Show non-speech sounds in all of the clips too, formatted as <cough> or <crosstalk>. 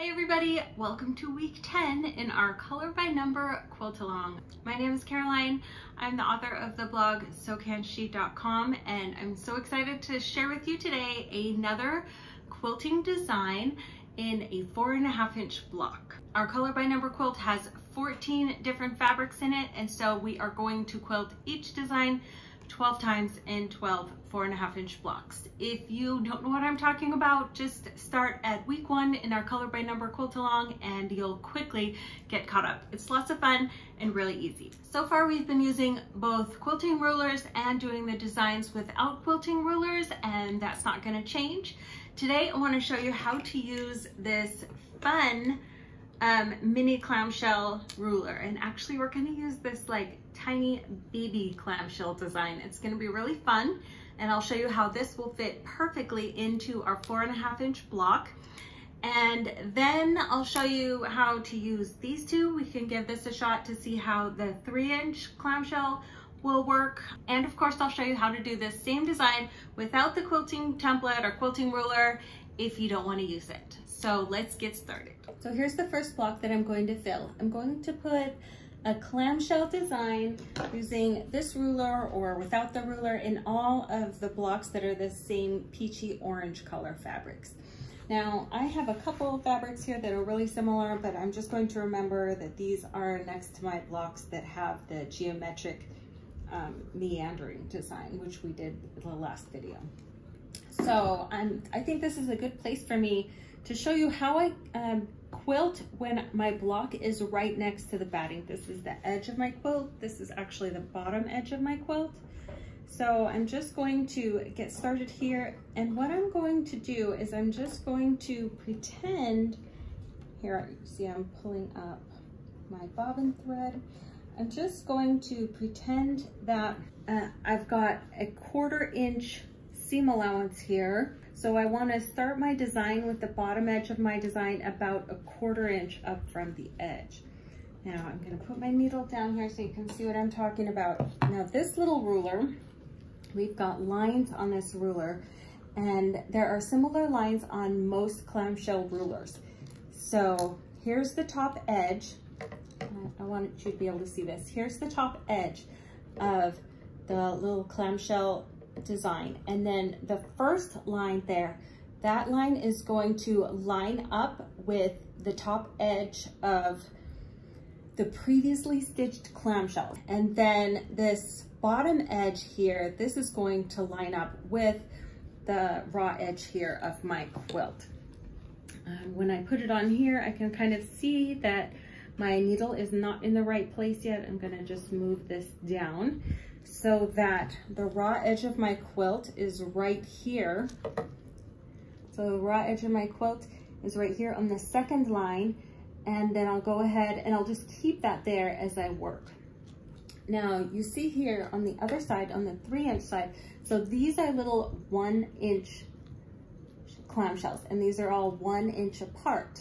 Hey everybody, welcome to week 10 in our color by number quilt along. My name is Caroline. I'm the author of the blog sewcanshe.com and I'm so excited to share with you today another quilting design in a four and a half inch block. Our color by number quilt has 14 different fabrics in it and so we are going to quilt each design 12 times in 12 four and a half inch blocks. If you don't know what I'm talking about, just start at week one in our color by number quilt along and you'll quickly get caught up. It's lots of fun and really easy. So far we've been using both quilting rulers and doing the designs without quilting rulers and that's not gonna change. Today I wanna show you how to use this fun um, mini clamshell ruler. And actually we're gonna use this like tiny baby clamshell design. It's gonna be really fun. And I'll show you how this will fit perfectly into our four and a half inch block. And then I'll show you how to use these two. We can give this a shot to see how the three inch clamshell will work. And of course, I'll show you how to do this same design without the quilting template or quilting ruler if you don't wanna use it. So let's get started. So here's the first block that I'm going to fill. I'm going to put a clamshell design using this ruler or without the ruler in all of the blocks that are the same peachy orange color fabrics. Now I have a couple of fabrics here that are really similar, but I'm just going to remember that these are next to my blocks that have the geometric um, meandering design, which we did the last video. So I'm, I think this is a good place for me to show you how I um, quilt when my block is right next to the batting. This is the edge of my quilt. This is actually the bottom edge of my quilt. So I'm just going to get started here. And what I'm going to do is I'm just going to pretend, here you see I'm pulling up my bobbin thread. I'm just going to pretend that uh, I've got a quarter inch seam allowance here so I wanna start my design with the bottom edge of my design about a quarter inch up from the edge. Now I'm gonna put my needle down here so you can see what I'm talking about. Now this little ruler, we've got lines on this ruler and there are similar lines on most clamshell rulers. So here's the top edge. I want you to be able to see this. Here's the top edge of the little clamshell design. And then the first line there, that line is going to line up with the top edge of the previously stitched clamshell. And then this bottom edge here, this is going to line up with the raw edge here of my quilt. Um, when I put it on here, I can kind of see that my needle is not in the right place yet. I'm gonna just move this down so that the raw edge of my quilt is right here. So the raw edge of my quilt is right here on the second line and then I'll go ahead and I'll just keep that there as I work. Now you see here on the other side, on the three inch side, so these are little one inch clamshells and these are all one inch apart.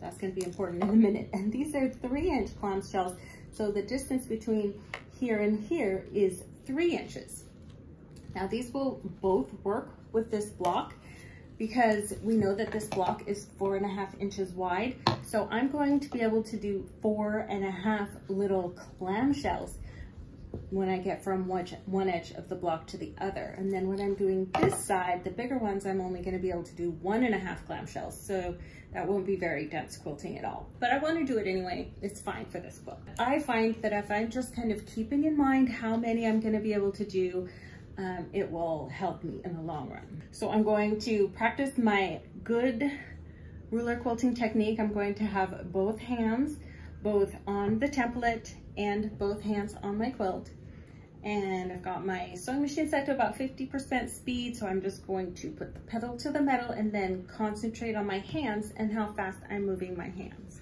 That's gonna be important in a minute. <laughs> And these are three inch clamshells. So the distance between here and here is three inches. Now these will both work with this block because we know that this block is four and a half inches wide. So I'm going to be able to do four and a half little clamshells when I get from one, one edge of the block to the other. And then when I'm doing this side, the bigger ones, I'm only gonna be able to do one and a half clamshells. So that won't be very dense quilting at all. But I wanna do it anyway, it's fine for this quilt. I find that if I'm just kind of keeping in mind how many I'm gonna be able to do, um, it will help me in the long run. So I'm going to practice my good ruler quilting technique. I'm going to have both hands both on the template and both hands on my quilt. And I've got my sewing machine set to about 50% speed, so I'm just going to put the pedal to the metal and then concentrate on my hands and how fast I'm moving my hands.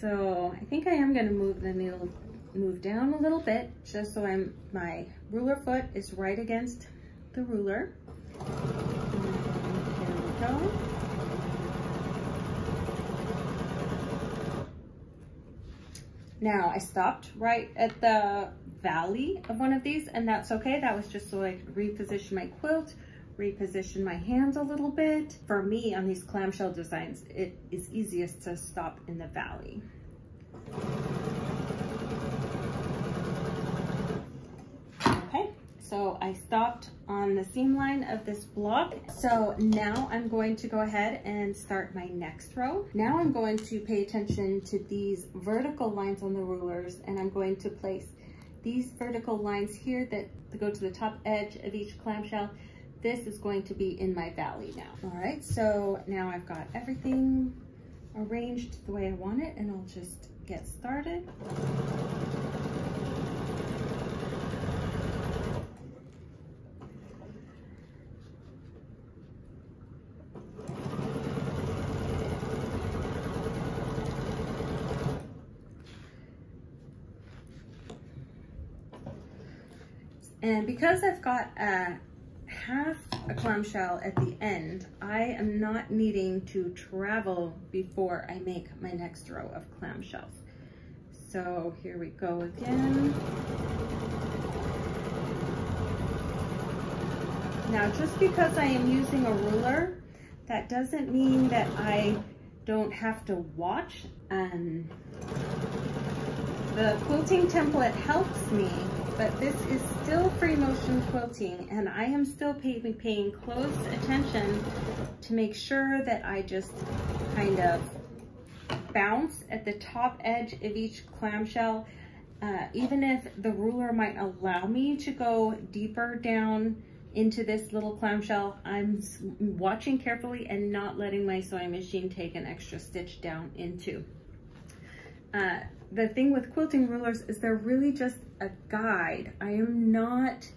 So I think I am gonna move the needle, move down a little bit, just so I'm, my ruler foot is right against the ruler. There we go. Now I stopped right at the valley of one of these and that's okay. That was just so I could reposition my quilt reposition my hands a little bit. For me, on these clamshell designs, it is easiest to stop in the valley. Okay, so I stopped on the seam line of this block. So now I'm going to go ahead and start my next row. Now I'm going to pay attention to these vertical lines on the rulers and I'm going to place these vertical lines here that go to the top edge of each clamshell, this is going to be in my valley now. All right, so now I've got everything arranged the way I want it and I'll just get started. And because I've got a half a clamshell at the end, I am not needing to travel before I make my next row of clamshells. So here we go again. Now, just because I am using a ruler, that doesn't mean that I don't have to watch. Um, the quilting template helps me but this is still free motion quilting and I am still pay paying close attention to make sure that I just kind of bounce at the top edge of each clamshell. Uh, even if the ruler might allow me to go deeper down into this little clamshell, I'm watching carefully and not letting my sewing machine take an extra stitch down into. Uh, the thing with quilting rulers is they're really just a guide. I am not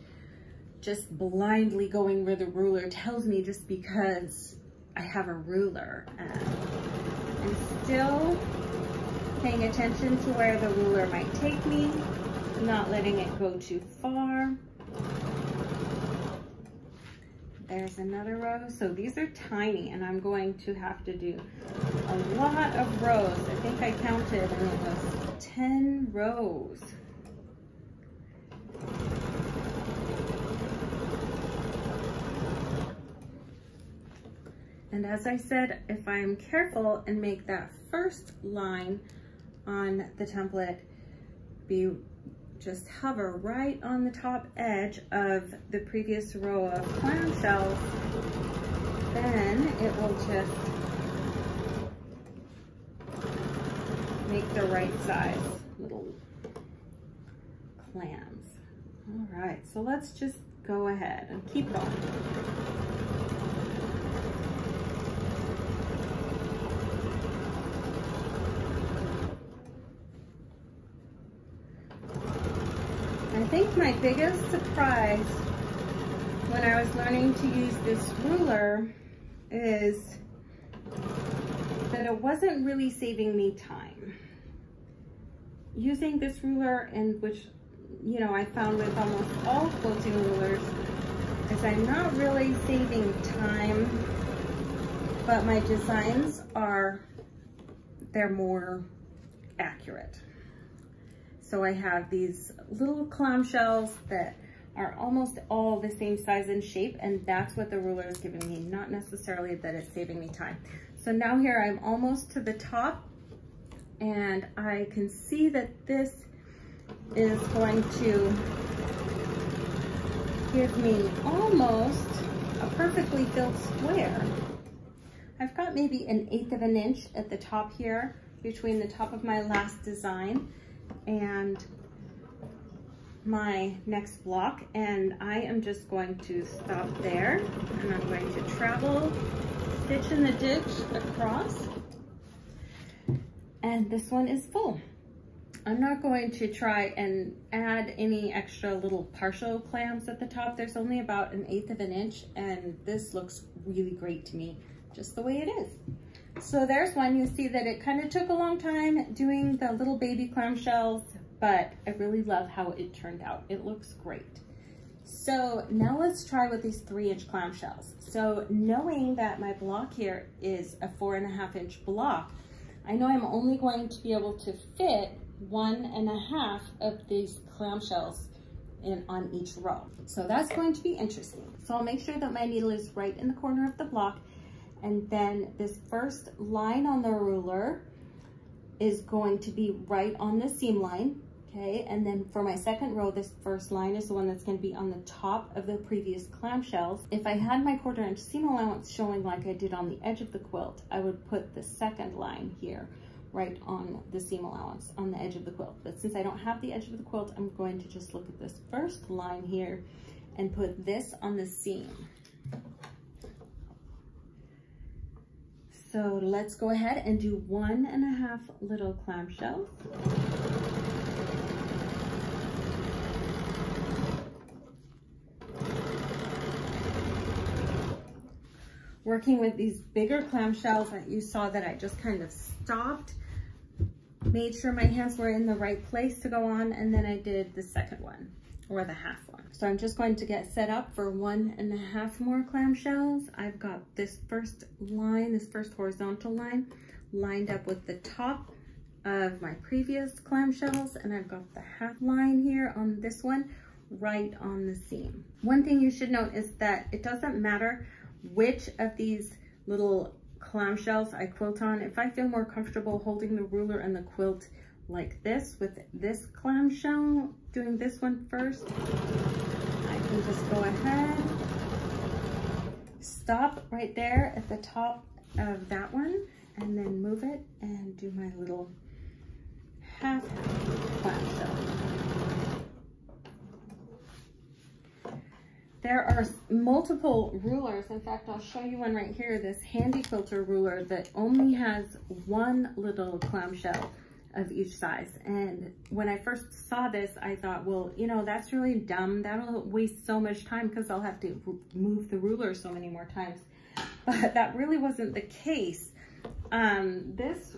just blindly going where the ruler tells me just because I have a ruler. Um, I'm still paying attention to where the ruler might take me, not letting it go too far. There's another row. So these are tiny and I'm going to have to do a lot of rows. I think I counted and it was 10 rows. And as I said, if I'm careful and make that first line on the template be just hover right on the top edge of the previous row of clamshells, then it will just make the right size little clams. All right, so let's just go ahead and keep going. think my biggest surprise when I was learning to use this ruler is that it wasn't really saving me time. Using this ruler, and which, you know, I found with almost all quilting rulers, is I'm not really saving time, but my designs are, they're more accurate. So I have these little clamshells that are almost all the same size and shape, and that's what the ruler is giving me, not necessarily that it's saving me time. So now here I'm almost to the top, and I can see that this is going to give me almost a perfectly filled square. I've got maybe an eighth of an inch at the top here between the top of my last design and my next block and I am just going to stop there and I'm going to travel, stitch in the ditch across and this one is full. I'm not going to try and add any extra little partial clams at the top. There's only about an eighth of an inch and this looks really great to me, just the way it is. So there's one, you see that it kind of took a long time doing the little baby clamshells, but I really love how it turned out. It looks great. So now let's try with these three inch clamshells. So knowing that my block here is a four and a half inch block, I know I'm only going to be able to fit one and a half of these clamshells in on each row. So that's going to be interesting. So I'll make sure that my needle is right in the corner of the block. And then this first line on the ruler is going to be right on the seam line. Okay, and then for my second row, this first line is the one that's gonna be on the top of the previous clamshells. If I had my quarter inch seam allowance showing like I did on the edge of the quilt, I would put the second line here right on the seam allowance on the edge of the quilt. But since I don't have the edge of the quilt, I'm going to just look at this first line here and put this on the seam. So let's go ahead and do one and a half little clamshells. Working with these bigger clamshells that you saw that I just kind of stopped made sure my hands were in the right place to go on, and then I did the second one, or the half one. So I'm just going to get set up for one and a half more clamshells. I've got this first line, this first horizontal line, lined up with the top of my previous clamshells, and I've got the half line here on this one, right on the seam. One thing you should note is that it doesn't matter which of these little clamshells I quilt on. If I feel more comfortable holding the ruler and the quilt like this with this clamshell, doing this one first, I can just go ahead, stop right there at the top of that one, and then move it and do my little half clamshell. There are multiple rulers. In fact, I'll show you one right here, this Handi Quilter ruler that only has one little clamshell of each size. And when I first saw this, I thought, well, you know, that's really dumb. That'll waste so much time because I'll have to move the ruler so many more times. <laughs> But that really wasn't the case. Um, this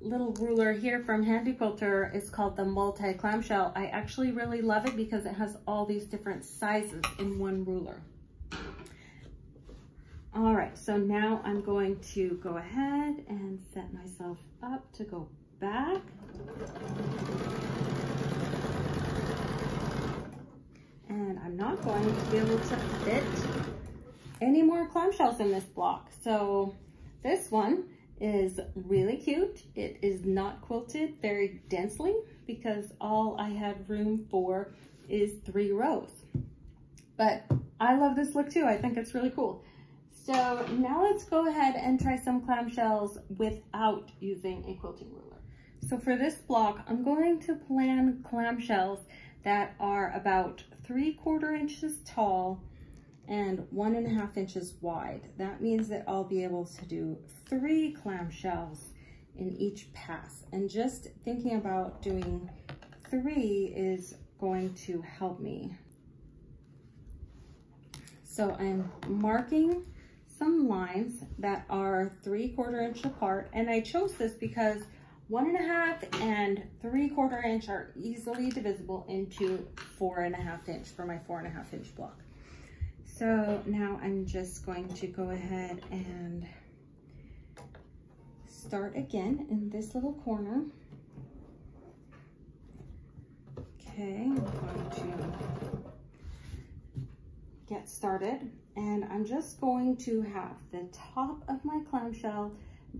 little ruler here from Handi Quilter is called the multi clamshell. I actually really love it because it has all these different sizes in one ruler. All right, so now I'm going to go ahead and set myself up to go back. And I'm not going to be able to fit any more clamshells in this block. So this one is really cute. It is not quilted very densely because all I had room for is three rows. But I love this look too. I think it's really cool. So now let's go ahead and try some clamshells without using a quilting ruler. So for this block, I'm going to plan clamshells that are about three quarter inches tall and one and a half inches wide. That means that I'll be able to do three clamshells in each pass. And just thinking about doing three is going to help me. So I'm marking some lines that are three quarter inch apart. And I chose this because one and a half and three quarter inch are easily divisible into four and a half inch for my four and a half inch block. So now I'm just going to go ahead and start again in this little corner. Okay, I'm going to get started and I'm just going to have the top of my clamshell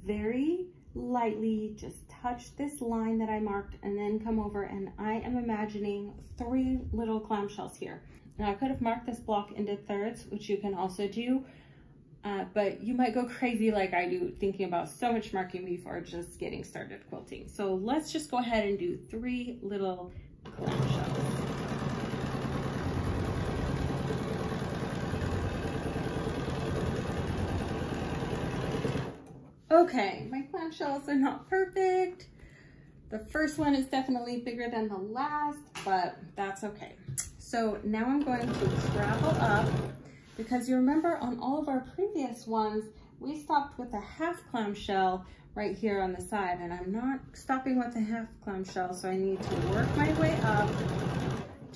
very lightly just touch this line that I marked and then come over and I am imagining three little clamshells here. Now I could have marked this block into thirds, which you can also do, uh, but you might go crazy like I do thinking about so much marking before just getting started quilting. So let's just go ahead and do three little clamshells. Okay, my clamshells are not perfect. The first one is definitely bigger than the last, but that's okay. So now I'm going to travel up because you remember on all of our previous ones, we stopped with a half clamshell right here on the side and I'm not stopping with a half clamshell. So I need to work my way up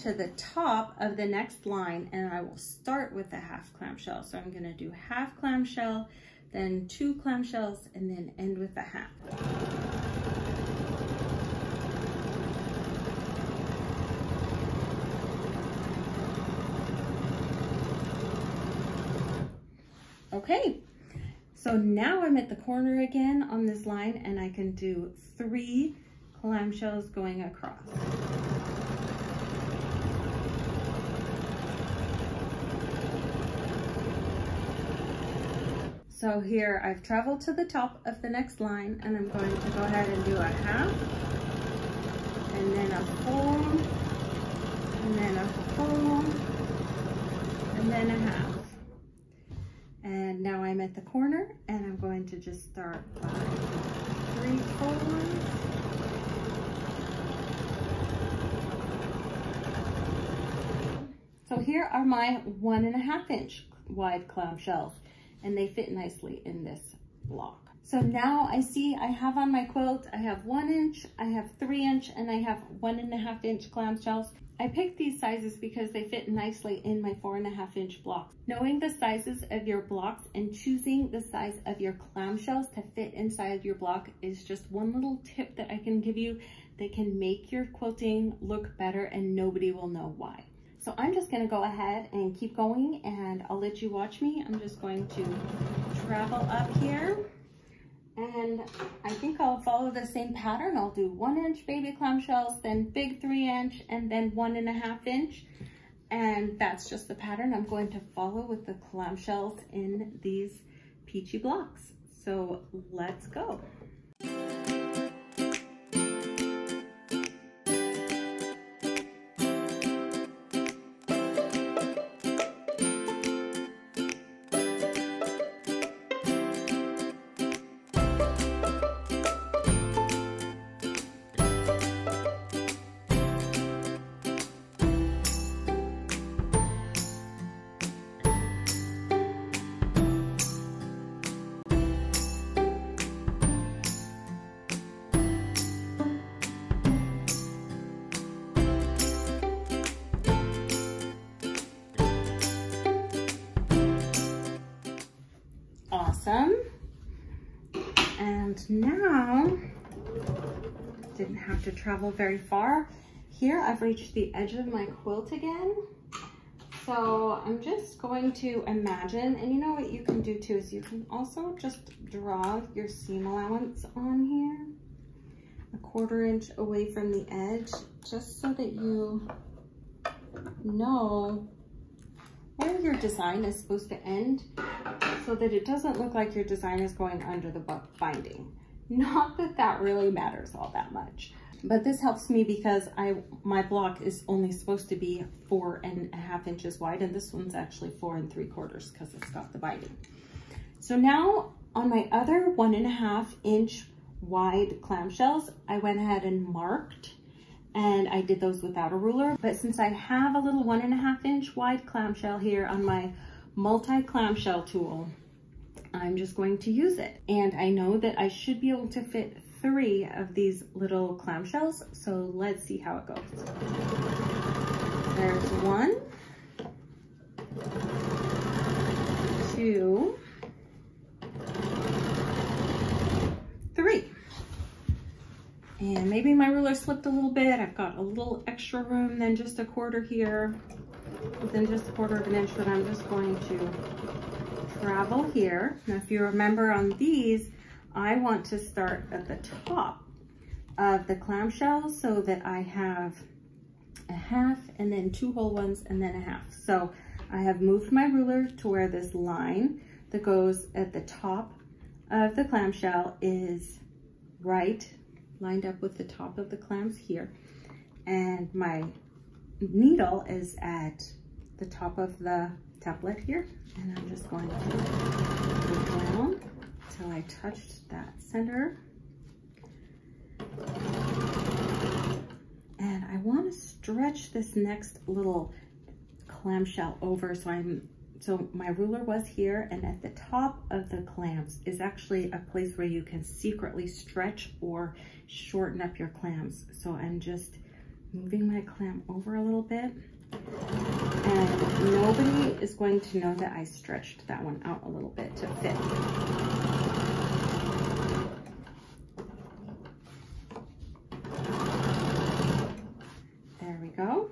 to the top of the next line and I will start with the half clamshell. So I'm gonna do half clamshell, then two clamshells, and then end with a half. Okay, so now I'm at the corner again on this line and I can do three clamshells going across. So here I've traveled to the top of the next line and I'm going to go ahead and do a half and then a full and then a full and then a half. And now I'm at the corner and I'm going to just start by three full. So here are my one and a half inch wide clam shells and they fit nicely in this block. So now I see I have on my quilt, I have one inch, I have three inch, and I have one and a half inch clamshells. I picked these sizes because they fit nicely in my four and a half inch blocks. Knowing the sizes of your blocks and choosing the size of your clamshells to fit inside your block is just one little tip that I can give you that can make your quilting look better and nobody will know why. So I'm just gonna go ahead and keep going and I'll let you watch me. I'm just going to travel up here and I think I'll follow the same pattern. I'll do one inch baby clamshells, then big three inch, and then one and a half inch. And that's just the pattern I'm going to follow with the clamshells in these peachy blocks. So let's go. Now, didn't have to travel very far. Here I've reached the edge of my quilt again. So I'm just going to imagine, and you know what you can do too is you can also just draw your seam allowance on here, a quarter inch away from the edge, just so that you know where your design is supposed to end so that it doesn't look like your design is going under the binding. Not that that really matters all that much, but this helps me because I my block is only supposed to be four and a half inches wide and this one's actually four and three quarters because it's got the binding. So now on my other one and a half inch wide clamshells, I went ahead and marked and I did those without a ruler. But since I have a little one and a half inch wide clamshell here on my multi clamshell tool, I'm just going to use it. And I know that I should be able to fit three of these little clamshells. So let's see how it goes. There's one, two, three. And maybe my ruler slipped a little bit. I've got a little extra room than just a quarter here, within just a quarter of an inch, but I'm just going to travel here. Now, if you remember on these, I want to start at the top of the clamshell so that I have a half and then two whole ones and then a half. So I have moved my ruler to where this line that goes at the top of the clamshell is right lined up with the top of the clams here. And my needle is at the top of the template here. And I'm just going to go down until I touched that center. And I want to stretch this next little clamshell over so I'm so my ruler was here and at the top of the clams is actually a place where you can secretly stretch or shorten up your clams. So I'm just moving my clam over a little bit and nobody is going to know that I stretched that one out a little bit to fit. There we go.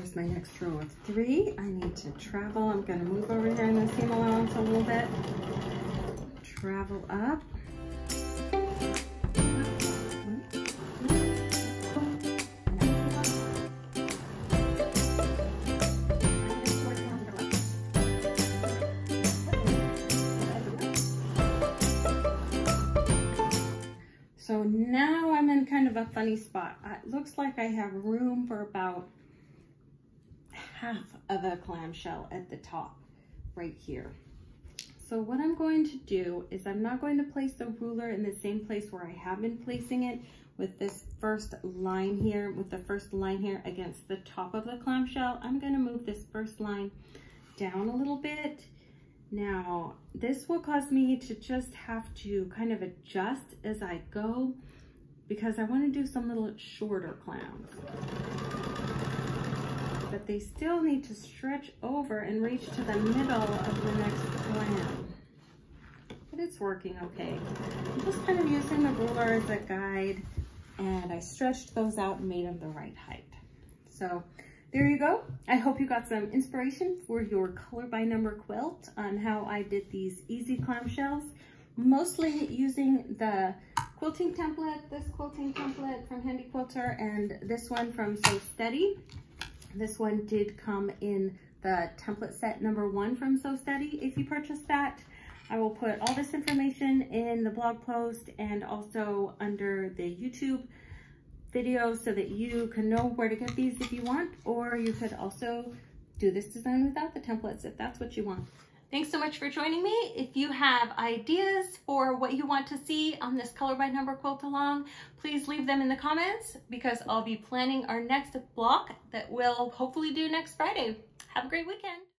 There's my next row of three. I need to travel. I'm gonna move over here in the seam allowance a little bit. Travel up. So now I'm in kind of a funny spot. It looks like I have room for about half of a clamshell at the top right here. So what I'm going to do is I'm not going to place the ruler in the same place where I have been placing it with this first line here, with the first line here against the top of the clamshell. I'm going to move this first line down a little bit now, this will cause me to just have to kind of adjust as I go because I want to do some little shorter clams. But they still need to stretch over and reach to the middle of the next clam. But it's working okay. I'm just kind of using the ruler as a guide and I stretched those out and made them the right height. So there you go. I hope you got some inspiration for your color by number quilt on how I did these easy clamshells, mostly using the quilting template, this quilting template from Handi Quilter and this one from Sew Steady. This one did come in the template set number one from Sew Steady if you purchased that. I will put all this information in the blog post and also under the YouTube video so that you can know where to get these if you want, or you could also do this design without the templates if that's what you want. Thanks so much for joining me. If you have ideas for what you want to see on this color by number quilt along, please leave them in the comments because I'll be planning our next block that we'll hopefully do next Friday. Have a great weekend.